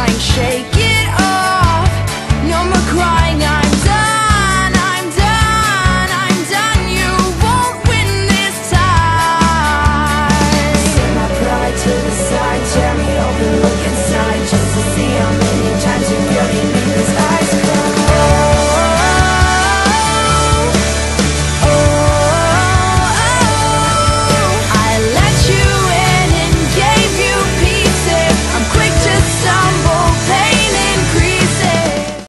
mind shaking.